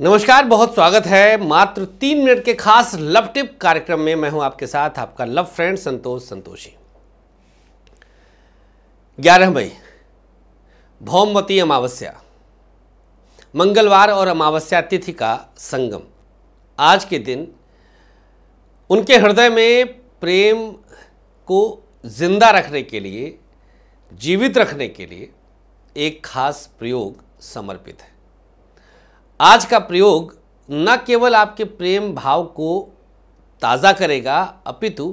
नमस्कार, बहुत स्वागत है। मात्र तीन मिनट के खास लव टिप कार्यक्रम में मैं हूँ आपके साथ आपका लव फ्रेंड संतोष संतोषी। ग्यारह मई भौमवती अमावस्या। मंगलवार और अमावस्या तिथि का संगम। आज के दिन उनके हृदय में प्रेम को ज़िंदा रखने के लिए, जीवित रखने के लिए एक खास प्रयोग समर्पित है। आज का प्रयोग न केवल आपके प्रेम भाव को ताज़ा करेगा, अपितु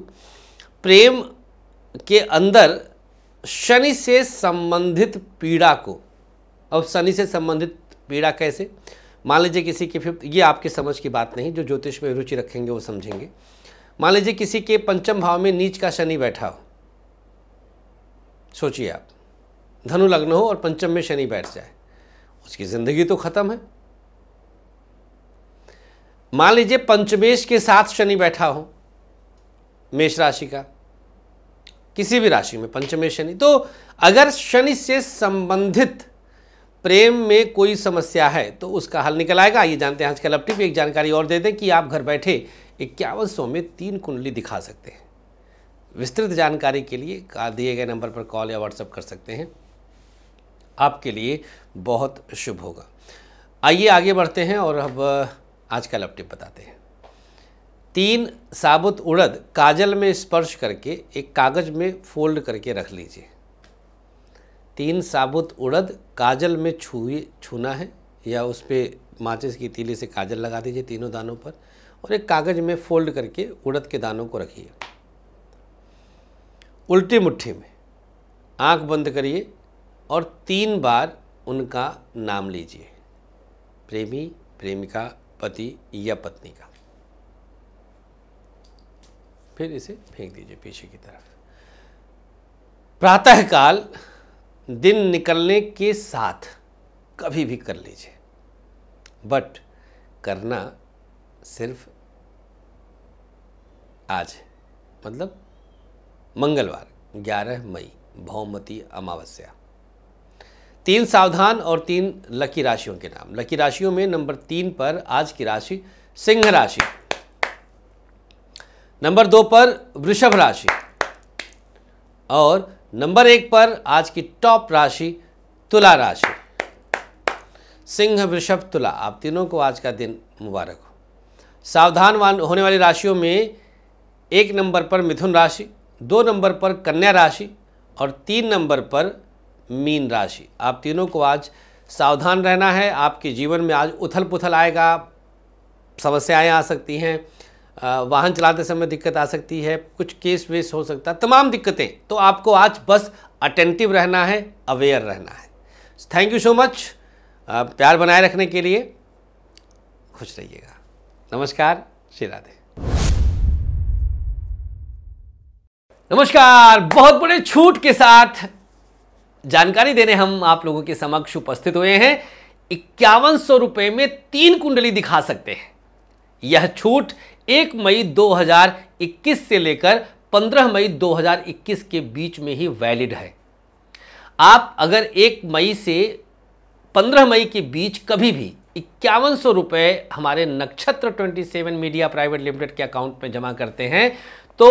प्रेम के अंदर शनि से संबंधित पीड़ा को। अब शनि से संबंधित पीड़ा कैसे? मान लीजिए किसी के फिफ्थ, ये आपके समझ की बात नहीं, जो ज्योतिष में रुचि रखेंगे वो समझेंगे। मान लीजिए किसी के पंचम भाव में नीच का शनि बैठा हो। सोचिए आप, धनु लग्न हो और पंचम में शनि बैठ जाए, उसकी ज़िंदगी तो ख़त्म है। मान लीजिए पंचमेश के साथ शनि बैठा हो, मेष राशि का, किसी भी राशि में, पंचमेश शनि। तो अगर शनि से संबंधित प्रेम में कोई समस्या है तो उसका हल निकल आएगा। ये जानते हैं आज कल टिप एक जानकारी और दे दें कि आप घर बैठे इक्यावन सौ में तीन कुंडली दिखा सकते हैं। विस्तृत जानकारी के लिए दिए गए नंबर पर कॉल या व्हाट्सएप कर सकते हैं। आपके लिए बहुत शुभ होगा। आइए आगे बढ़ते हैं और अब आज का लपटिप बताते हैं। तीन, साबुत उड़द काजल में स्पर्श करके एक कागज़ में फोल्ड करके रख लीजिए। तीन, साबुत उड़द काजल में छुए छूना है या उस पर माचिस की तीली से काजल लगा दीजिए तीनों दानों पर और एक कागज़ में फोल्ड करके उड़द के दानों को रखिए। उल्टी मुट्ठी में आँख बंद करिए और तीन बार उनका नाम लीजिए। प्रेमी, प्रेमिका पति या पत्नी का। फिर इसे फेंक दीजिए पीछे की तरफ़। प्रातःकाल दिन निकलने के साथ कभी भी कर लीजिए। बट करना सिर्फ़ आज मतलब मंगलवार 11 मई भौमती अमावस्या। तीन सावधान और तीन लकी राशियों के नाम। लकी राशियों में नंबर तीन पर आज की राशि सिंह राशि। नंबर दो पर वृषभ राशि। और नंबर एक पर आज की टॉप राशि तुला राशि। सिंह, वृषभ, तुला, आप तीनों को आज का दिन मुबारक हो। सावधान होने वाली राशियों में एक नंबर पर मिथुन राशि, दो नंबर पर कन्या राशि और तीन नंबर पर मीन राशि। आप तीनों को आज सावधान रहना है। आपके जीवन में आज उथल पुथल आएगा। समस्याएँ आ सकती हैं। वाहन चलाते समय दिक्कत आ सकती है। कुछ केस वेस हो सकता है। तमाम दिक्कतें। तो आपको आज बस अटेंटिव रहना है अवेयर रहना है। थैंक यू सो मच प्यार बनाए रखने के लिए खुश रहिएगा। नमस्कार, श्री राधे। नमस्कार। बहुत बड़े छूट के साथ जानकारी देने हम आप लोगों के समक्ष उपस्थित हुए हैं। इक्यावन सौ रुपए में तीन कुंडली दिखा सकते हैं। यह छूट एक मई 2021 से लेकर 15 मई 2021 के बीच में ही वैलिड है। आप अगर एक मई से 15 मई के बीच कभी भी इक्यावन सौ रुपये हमारे नक्षत्र 27 मीडिया प्राइवेट लिमिटेड के अकाउंट में जमा करते हैं तो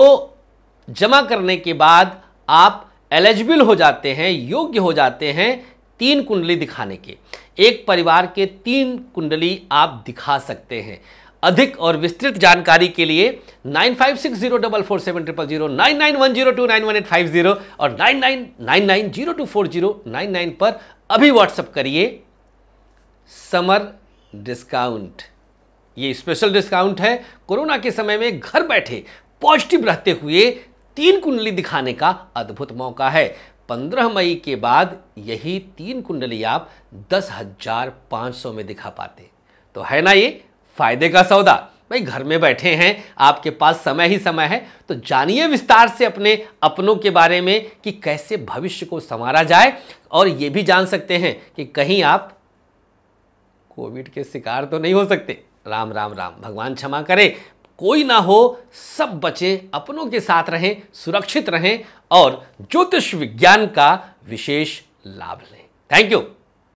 जमा करने के बाद आप एलिजिबल हो जाते हैं, योग्य हो जाते हैं तीन कुंडली दिखाने के। एक परिवार के तीन कुंडली आप दिखा सकते हैं। अधिक और विस्तृत जानकारी के लिए nine five six zero double four seven triple zero nine nine one zero two nine one eight five zero और nine nine nine nine zero two four zero nine nine पर अभी व्हाट्सअप करिए। समर डिस्काउंट ये special discount है। Corona के समय में घर बैठे पॉजिटिव रहते हुए तीन कुंडली दिखाने का अद्भुत मौका है। पंद्रह मई के बाद यही तीन कुंडली आप दस हज़ार पाँच सौ में दिखा पाते। तो है ना ये? फ़ायदे का सौदा। भाई, घर में बैठे हैं, आपके पास समय ही समय है तो जानिए विस्तार से अपने अपनों के बारे में कि कैसे भविष्य को संवारा जाए। और ये भी जान सकते हैं कि कहीं आप कोविड के शिकार तो नहीं हो सकते। राम राम राम। भगवान क्षमा करे। कोई ना हो, सब बचे, अपनों के साथ रहें, सुरक्षित रहें और ज्योतिष विज्ञान का विशेष लाभ लें। Thank you